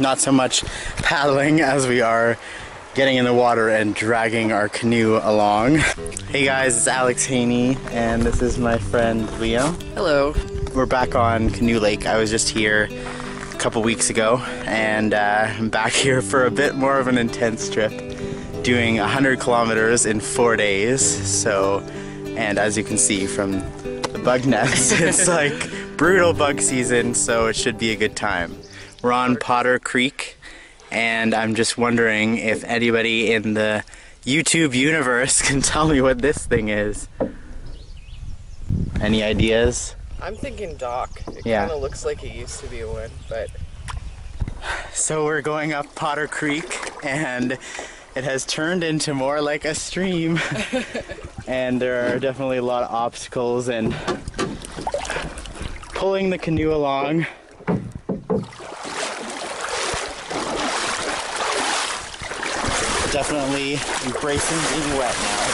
not so much paddling as we are getting in the water and dragging our canoe along. Hey guys, it's Alex Haney and this is my friend Leo. Hello. We're back on Canoe Lake. I was just here a couple weeks ago and uh, I'm back here for a bit more of an intense trip doing 100 kilometers in four days. So, and as you can see from the bug nets, it's like brutal bug season, so it should be a good time. We're on Potter Creek, and I'm just wondering if anybody in the YouTube universe can tell me what this thing is. Any ideas? I'm thinking dock. It Yeah. kind of looks like it used to be one, but So we're going up Potter Creek and it has turned into more like a stream. and there are definitely a lot of obstacles and pulling the canoe along. Definitely embracing being wet now.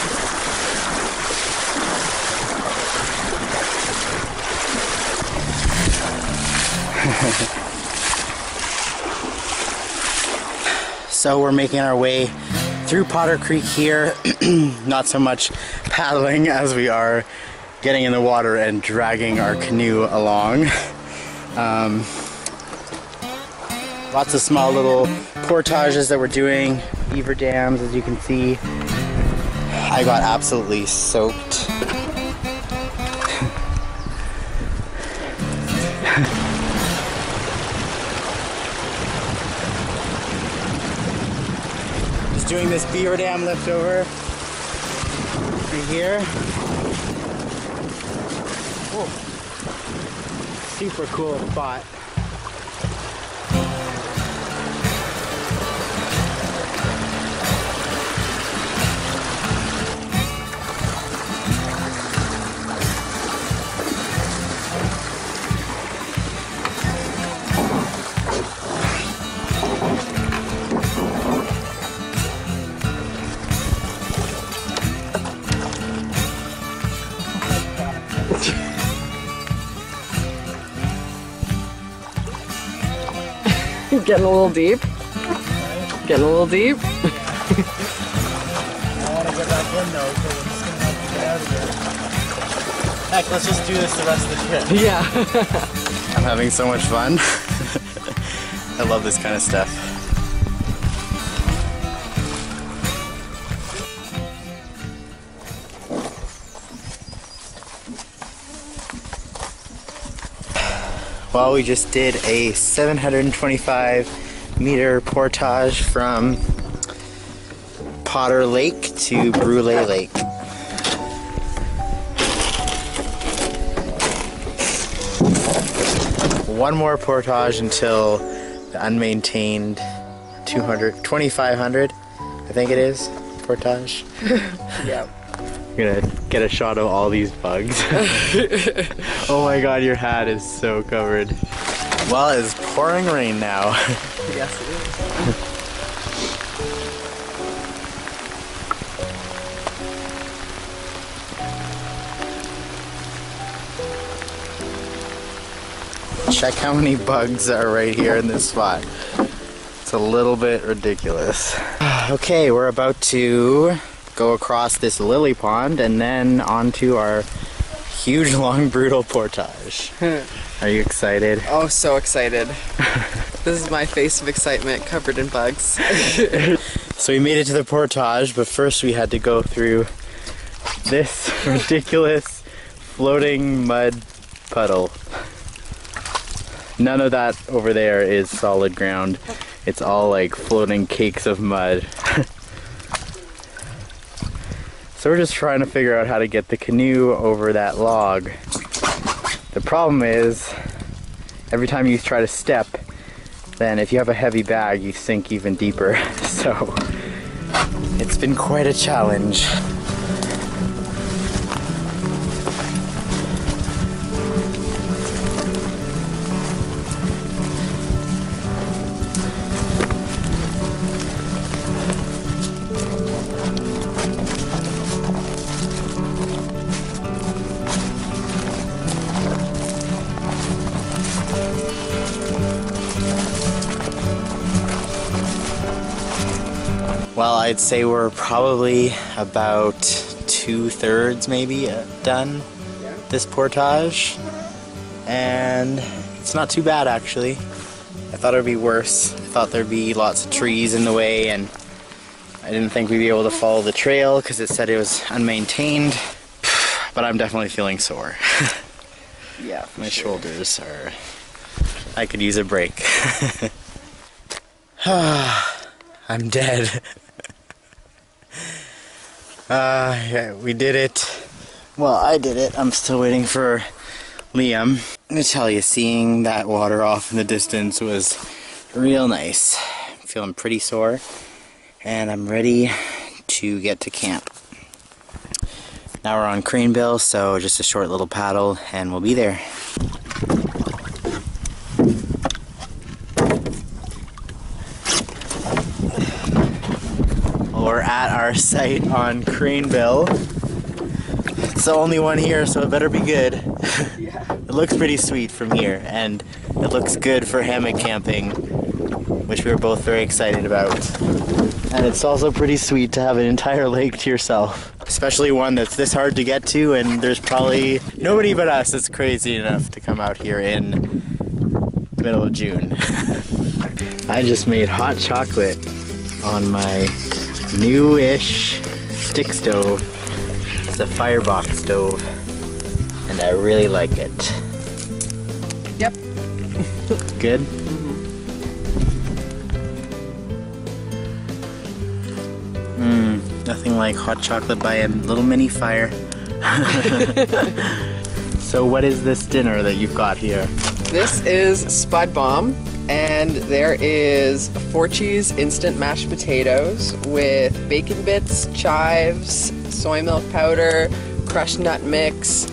So we're making our way through Potter Creek here. Not so much paddling as we are getting in the water and dragging our canoe along. Um, lots of small little portages that we're doing, beaver dams as you can see. I got absolutely soaked. Just doing this beaver dam lift over right here. Oh, super cool spot. Getting a little deep. Getting a little deep. I want to get back in though, so we're just gonna have to get out of here. Heck, let's just do this the rest of the trip. Yeah. I'm having so much fun. I love this kind of stuff. Well, we just did a 725 meter portage from Potter Lake to Brule Lake. one more portage until the unmaintained 200 2500 i think it is portage yeah. i'm gonna get a shot of all these bugs. Oh my god your hat is so covered. Well it's pouring rain now. Yes, it is. check how many bugs are right here in this spot. It's a little bit ridiculous. Okay we're about to go across this lily pond and then onto our huge long brutal portage. Hmm. Are you excited? Oh, so excited. this is my face of excitement covered in bugs. so we made it to the portage but first we had to go through this ridiculous floating mud puddle. None of that over there is solid ground. It's all like floating cakes of mud so we're just trying to figure out how to get the canoe over that log. The problem is every time you try to step then if you have a heavy bag you sink even deeper. So it's been quite a challenge I'd say we're probably about two thirds maybe done this portage. And it's not too bad actually. I thought it would be worse. I thought there'd be lots of trees in the way and I didn't think we'd be able to follow the trail because it said it was unmaintained. But I'm definitely feeling sore. Yeah. My shoulders are. I could use a break. I'm dead. uh, yeah, we did it. Well, I did it. I'm still waiting for Liam. I'm gonna tell you, seeing that water off in the distance was real nice. I'm feeling pretty sore, and I'm ready to get to camp. Now we're on Cranebill, so just a short little paddle, and we'll be there. We're at our site on Cranebill. It's the only one here, so it better be good. It looks pretty sweet from here, and it looks good for hammock camping, which we were both very excited about. And it's also pretty sweet to have an entire lake to yourself, especially one that's this hard to get to, and there's probably nobody but us that's crazy enough to come out here in the middle of June. I just made hot chocolate on my newish stick stove. It's a firebox stove, and I really like it. Yep. Good? Mmm, nothing like hot chocolate by a little mini fire. so, what is this dinner that you've got here? This is Spud Bomb, and there is four cheese instant mashed potatoes with bacon bits, chives, soy milk powder, crushed nut mix,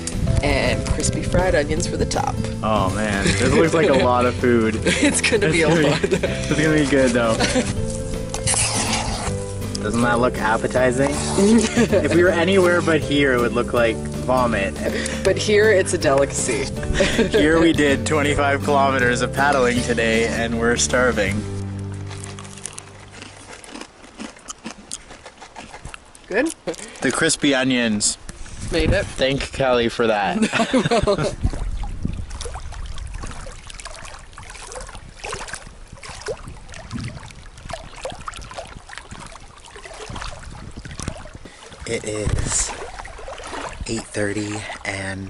and crispy fried onions for the top. Oh man, this looks like a lot of food. It's gonna be a It's lot. gonna be- It's gonna be good though. Doesn't that look appetizing? if we were anywhere but here, it would look like vomit. But here it's a delicacy. Here we did 25 kilometers of paddling today, and we're starving. Good? The crispy onions. Made it. Thank Kelly for that. It is 8:30 and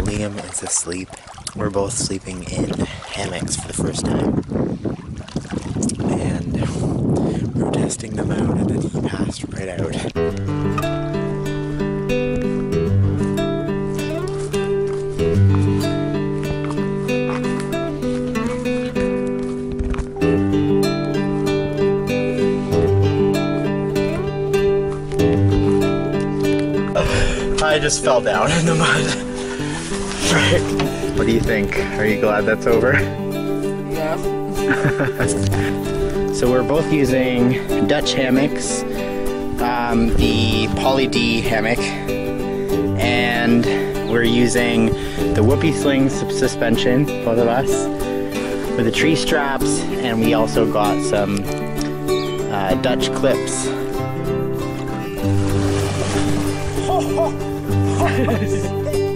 Liam is asleep. We're both sleeping in hammocks for the first time. And we were testing them out and then he passed right out. Just fell down in the mud. Frick. What do you think? Are you glad that's over? Yeah. So we're both using Dutch hammocks, um, the Poly D hammock, and we're using the Whoopie Sling suspension, both of us, with the tree straps, and we also got some uh, Dutch clips. Yes.